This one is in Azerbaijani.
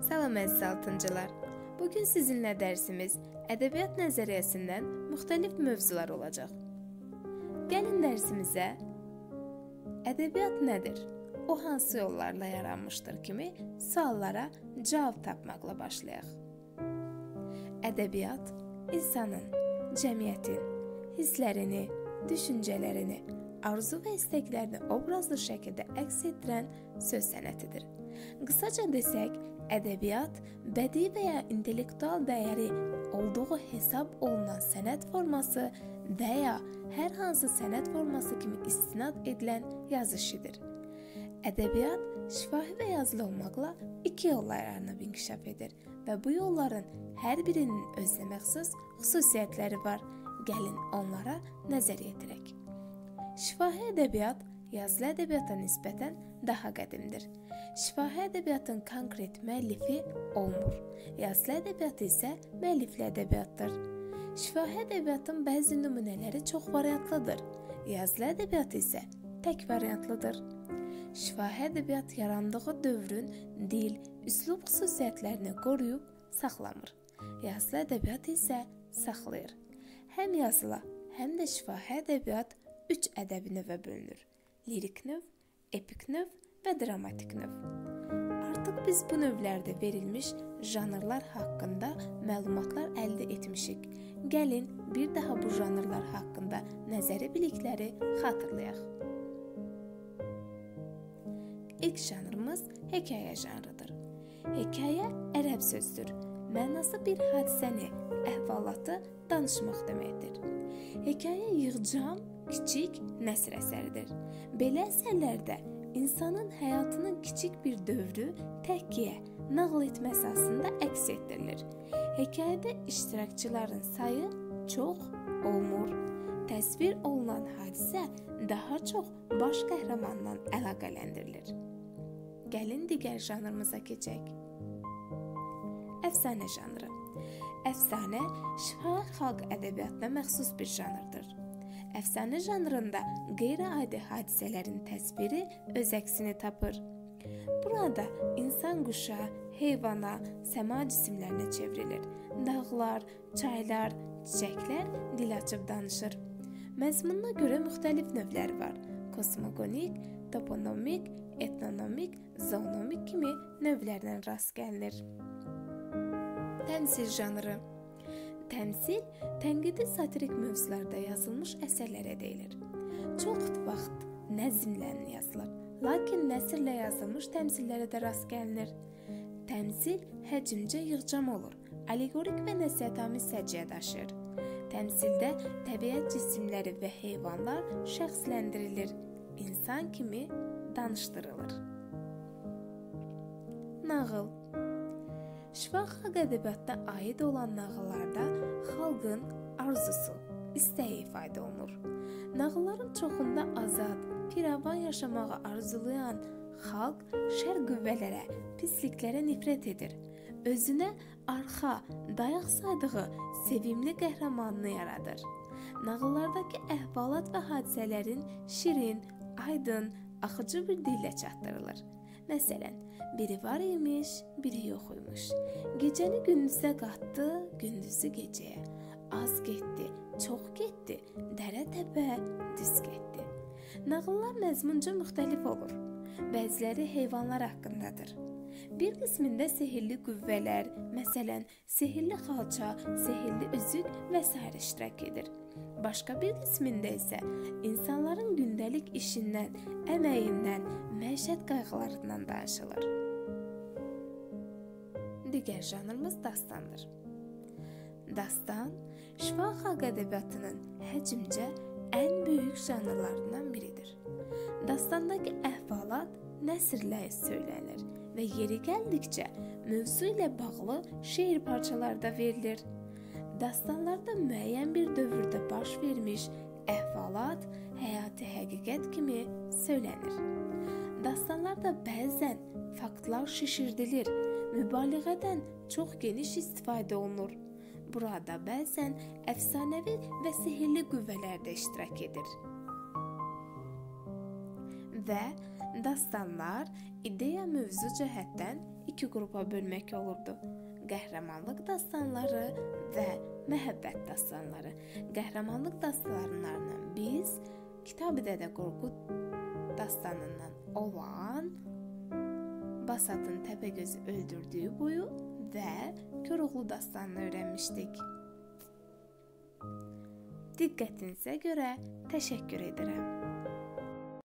Salam əziz altıncılar. Bu gün sizinlə dərsimiz ədəbiyyat nəzəriyyəsindən müxtəlif mövzular olacaq. Gəlin dərsimizə ədəbiyyat nədir? O hansı yollarla yaranmışdır kimi suallara cavab tapmaqla başlayaq. Ədəbiyyat insanın, cəmiyyətin hisslərini, düşüncələrini, arzu və istəklərini obrazlı şəkildə əks etdirən söz sənətidir. Qısaca desək, ədəbiyyat bədii və ya intellektual dəyəri olduğu hesab olunan sənət forması və ya hər hansı sənət forması kimi istinad edilən yazışıdır. Ədəbiyyat şifahi və yazılı olmaqla iki yolla yaranıb inkişaf edir və bu yolların hər birinin özünə məxsus xüsusiyyətləri var. Gəlin onlara nəzər yetirək. Şifahi ədəbiyyat yazılı ədəbiyyata nisbətən daha qədimdir. Şifahi ədəbiyyatın konkret müəllifi olmur. Yazılı ədəbiyyat isə müəllifli ədəbiyyatdır. Şifahi ədəbiyyatın bəzi nümunələri çox variantlıdır. Yazılı ədəbiyyat isə tək variantlıdır. Şifahi ədəbiyyat yarandığı dövrün dil, üslub xüsusiyyətlərini qoruyub saxlamır. Yazılı ədəbiyyat isə saxlayır. Həm yazılı, həm də şifahi ədəbiyyat 3 ədəbi növə bölünür. Lirik növ, epik növ və dramatik növ. Artıq biz bu növlərdə verilmiş janrlar haqqında məlumatlar əldə etmişik. Gəlin bir daha bu janrlar haqqında nəzəri bilikləri xatırlayaq. İlk janrımız hekayə janrıdır. Hekayə ərəb sözdür. Mənası bir hadisəni, əhvalatı danışmaq deməkdir. Hekayə yığcam kiçik nəsr əsəridir. Belə əsərlərdə insanın həyatının kiçik bir dövrü təhkiyə, nağıl etmə əsasında əks etdirilir. Hekayədə iştirakçıların sayı çox olmur. Təsvir olunan hadisə daha çox baş qəhrəmanla əlaqələndirilir. Gəlin digər janrımıza keçək. Əfsanə janrı. Əfsanə şifahi xalq ədəbiyyatına məxsus bir janrdır. Əfsanə janrında qeyri-adi hadisələrin təsviri öz əksini tapır. Burada insan quşa, heyvana, səma cisimlərinə çevrilir. Dağlar, çaylar, çiçəklər dil açıb danışır. Məzmununa görə müxtəlif növlər var. Kosmogonik, toponomik, etnonomik, zoonomik kimi növlərdən rast gəlinir. Təmsil janrı Təmsil tənqidi satirik mövzularda yazılmış əsərlərə deyilir. Çox vaxt nəzmlə yazılır, lakin nəsrlə yazılmış təmsillərə də rast gəlinir. Təmsil həcmcə yığcam olur, allegorik və nəsihətamiz səciyyə daşıyır. Təmsildə təbiət cisimləri və heyvanlar şəxsləndirilir, insan kimi danışdırılır. Nağıl Şifa xalq ədəbiyyatına aid olan nağıllarda xalqın arzusu, istəyi ifadə olunur. Nağılların çoxunda azad, firavan yaşamağı arzulayan xalq şər qüvvələrə, pisliklərə nifrət edir. Özünə arxa, dayaq saydığı sevimli qəhrəmanını yaradır. Nağıllardakı əhvalat və hadisələrin şirin, aydın, axıcı bir dillə çatdırılır. Məsələn, biri var imiş, biri yox imiş. Gecəni gündüzə qatdı, gündüzü gecəyə. Az getdi, çox getdi, dərə təpə düz getdi. Nağıllar məzmunca müxtəlif olur. Bəziləri heyvanlar haqqındadır. Bir qismində sehrli qüvvələr, məsələn, sehrli xalça, sehrli üzük və s. iştirak edir. Başqa bir qismində isə insanların gündəlik işindən, əməyindən, məişət qayğılarından danışılır. Digər janrımız dastandır. Dastan şifa xalq ədəbiyyatının həcmcə ən böyük janrlarından biridir. Dastandakı əhvalat nəsrlə söylənir və yeri gəldikcə mövzu ilə bağlı şeir parçaları da verilir. Dastanlarda müəyyən bir dövrdə baş vermiş əhvalat həyati həqiqət kimi söylənir. Dastanlarda bəzən faktlar şişirdilir, mübaliğədən çox geniş istifadə olunur. Burada bəzən əfsanəvi və sehirli qüvvələr də iştirak edir. Və Dastanlar ideya mövzu cəhətdən iki qrupa bölmək olurdu. Qəhrəmanlıq dastanları və məhəbbət dastanları. Qəhrəmanlıq dastanlarından biz Kitab-ı Dədə Qorqud dastanından olan Basatın Təpəgözü öldürdüyü boyu və Koroğlu dastanını öyrənmişdik. Diqqətinizə görə təşəkkür edirəm.